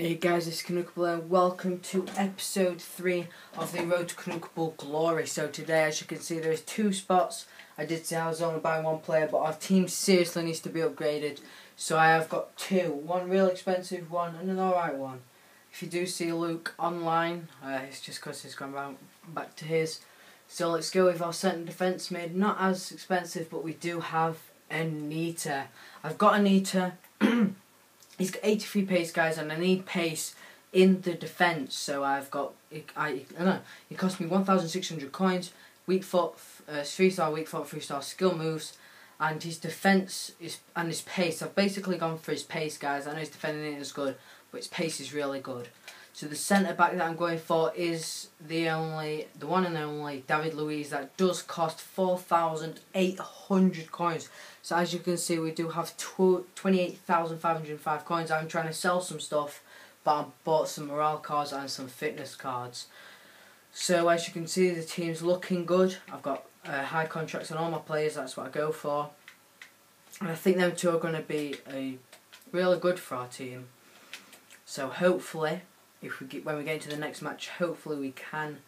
Hey guys, it's Conukeable and welcome to episode 3 of the Road to Canuck Conukeable Glory. So today, as you can see, there's two spots. I did say I was only buying one player, but our team seriously needs to be upgraded. So I have got two. One real expensive one and an alright one. If you do see Luke online, uh, it's just because he's gone round, back to his. So let's go with our centre defence mid. Not as expensive, but we do have Anita. I've got Anita. He's got 83 pace, guys, and I need pace in the defence. So I've got, I, I don't know, it cost me 1,600 coins, weak foot, uh, 3 star weak foot, 3 star skill moves, and his defence is and his pace. I've basically gone for his pace, guys. I know his defending is good, but his pace is really good. So the centre back that I'm going for is the only, the one and only David Luiz. That does cost 4,800 coins. So as you can see, we do have 28,505 coins. I'm trying to sell some stuff, but I bought some morale cards and some fitness cards. So as you can see, the team's looking good. I've got uh, high contracts on all my players. That's what I go for. And I think them two are going to be a really good for our team. So hopefully if we get when we get into the next match, hopefully we can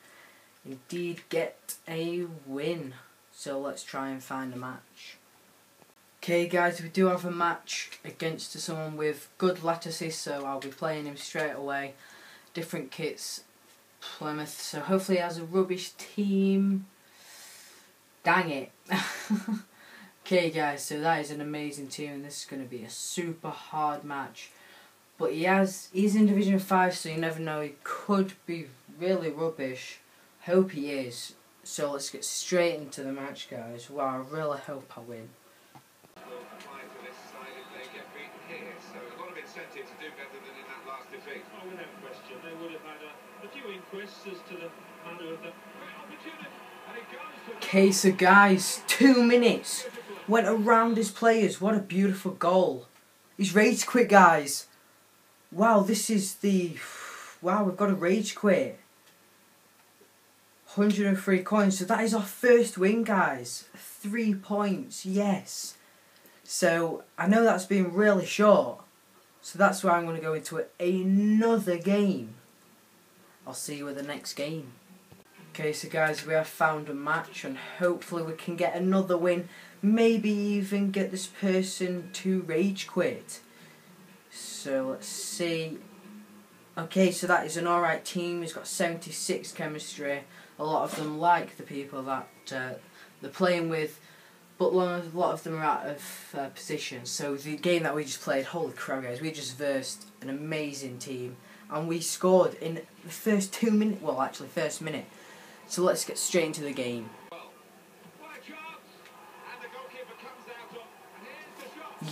indeed get a win. So let's try and find a match. Okay guys, we do have a match against someone with good lettuces, so I'll be playing him straight away. Different kits, Plymouth, so hopefully he has a rubbish team. Dang it. okay guys, so that is an amazing team and this is going to be a super hard match. But he has he's in Division 5 so you never know, he could be really rubbish. Hope he is. So let's get straight into the match guys. Wow, I really hope I win. Oh, without question, they would have had a, few inquests as to the Okay, so guys, two minutes. Went around his players. What a beautiful goal. He's ready to quit, guys. Wow, this is the... Wow, we've got a rage quit. 103 coins. So that is our first win, guys. Three points, yes. So, I know that's been really short. So that's why I'm going to go into another game. I'll see you at the next game. Okay, so guys, we have found a match and hopefully we can get another win. Maybe even get this person to rage quit. So let's see. Okay, so that is an alright team. He's got 76 chemistry. A lot of them like the people that uh, they're playing with, but a lot of them are out of uh, position. So the game that we just played, holy crap, guys, we just versed an amazing team, and we scored in the first two minutes. Well, actually, first minute. So let's get straight into the game.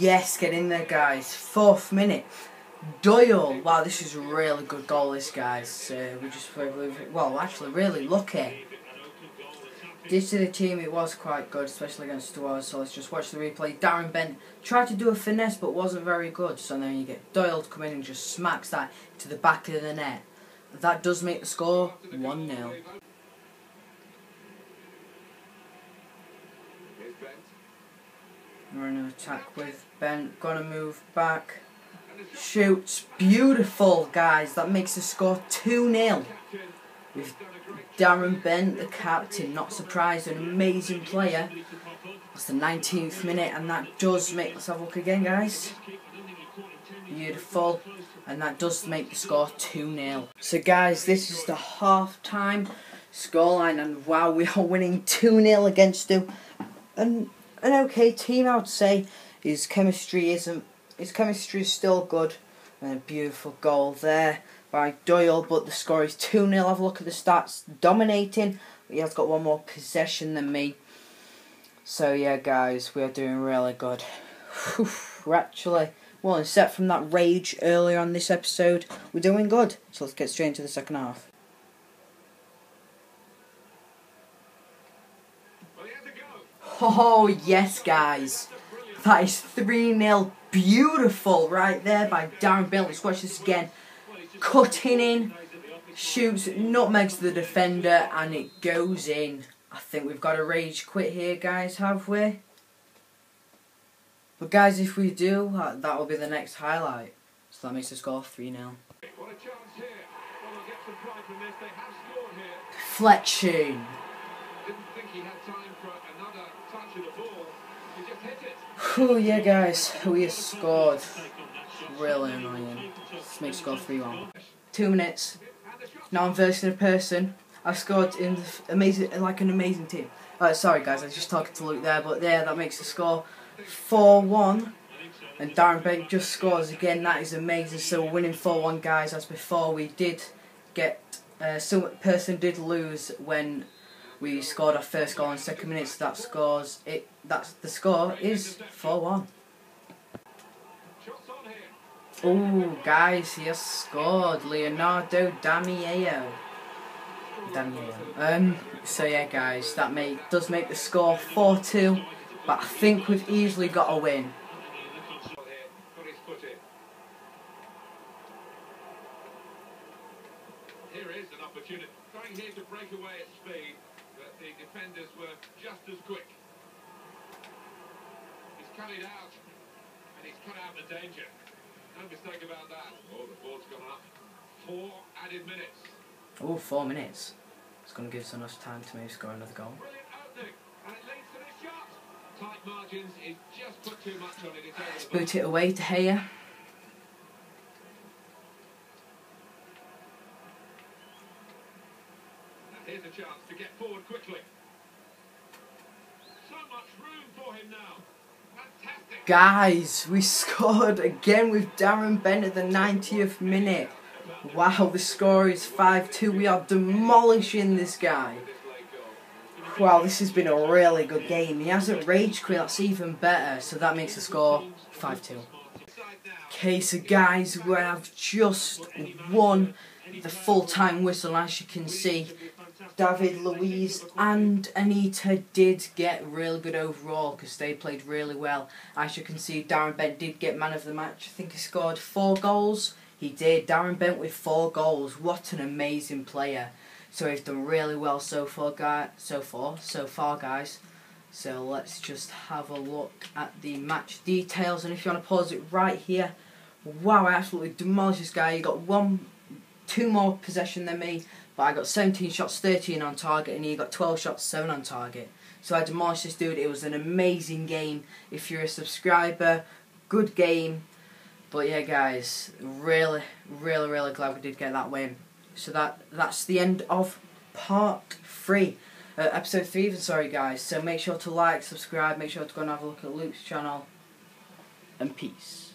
Yes, get in there, guys. Fourth minute. Doyle. Wow, this is a really good goal, this, guys. Uh, we just well, actually, really lucky. Due to the team, it was quite good, especially against Dewars. So let's just watch the replay. Darren Bent tried to do a finesse, but wasn't very good. So then you get Doyle to come in and just smacks that to the back of the net. That does make the score 1 0. We're in an attack with Ben. Gonna move back. Shoots. Beautiful, guys. That makes the score 2 0. With Darren Bent, the captain, not surprised, an amazing player. That's the 19th minute, and that does make. Let's have a look again, guys. Beautiful. And that does make the score 2 0. So, guys, this is the half time scoreline, and wow, we are winning 2 0 against them. And an okay team, I would say. His chemistry isn't. His chemistry is still good. And a beautiful goal there by Doyle, but the score is 2 0. Have a look at the stats. Dominating. He has got one more possession than me. So, yeah, guys, we are doing really good. We're actually well, except from that rage earlier on this episode. We're doing good. So, let's get straight into the second half. Oh, yes, guys. That is 3 0. Beautiful right there by Darren Bent. Let's watch this again. Cutting in, shoots, nutmegs the defender, and it goes in. I think we've got a rage quit here, guys, have we? But, guys, if we do, uh, that will be the next highlight. So that makes the score 3 0. Didn't think he had time for another touch of the ball. He just hit it. Oh yeah, guys, we have scored. Really annoying. Let's make score 3 1. Two minutes. Now I'm versing a person. I've scored in amazing, like an amazing team. Uh, sorry, guys, I was just talking to Luke there, but yeah, that makes the score 4 1. And Darren Bent just scores again. That is amazing. So winning 4 1, guys. As before, we did get. Uh, some person did lose when we scored our first goal in second minutes. That scores it. That's the score is 4 1. Shots. Oh, guys, he has scored. Leonardo Damiao. Damiao. Um. So yeah, guys, that make does make the score four two, but I think we've easily got a win. Here is an opportunity. Trying here to break away at speed, but the defenders were just as quick. He's cut it out, and he's cut out the danger. No mistake about that. Oh, the ball's gone up. Four added minutes. Oh, four minutes. It's gonna give us enough time to maybe score another goal. Brilliant opening, and it leads to this shot. Tight margins, just put too much on it. It's Let's boot it away to Haya. And here's a chance to get forward quickly. So much room for him now. Fantastic. Guys, we scored again with Darren Bent at the 90th minute. Wow, the score is 5 2. We are demolishing this guy. Wow, this has been a really good game. He hasn't rage quit, that's even better. So that makes the score 5 2. Okay, so guys, we have just won the full time whistle. As you can see, David, Luiz, and Anita did get really good overall because they played really well. As you can see, Darren Bent did get man of the match. I think he scored four goals. He did. Darren Bent with four goals. What an amazing player. So he's done really well so far, guy. So far, so far, guys. So let's just have a look at the match details. And if you want to pause it right here, wow, I absolutely demolished this guy. He got one, two more possession than me, but I got 17 shots, 13 on target, and he got 12 shots, 7 on target. So I demolished this dude. It was an amazing game. If you're a subscriber, good game. But yeah, guys, really, really, really glad we did get that win. So that that's the end of part three, uh, episode three. Even sorry, guys. So make sure to like, subscribe. Make sure to go and have a look at Luke's channel. And peace.